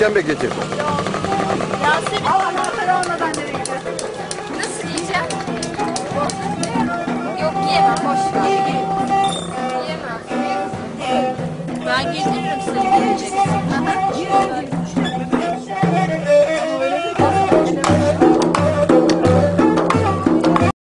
tane de iskemle getir. Yasemin anahtarı olmadan nereye gidiyor? Nasıl yiyeceğim? Yok yiyemem boş ver. Yiyemem. Ben getiririm seni gelecek.